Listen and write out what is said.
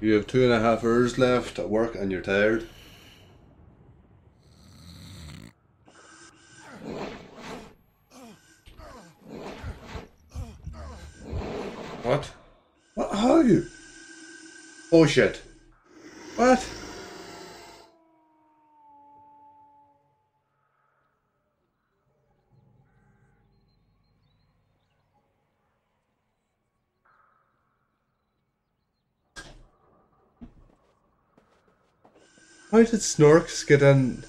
You have two and a half hours left at work and you're tired. What? What? How you? Oh shit. What? How did Snorks get in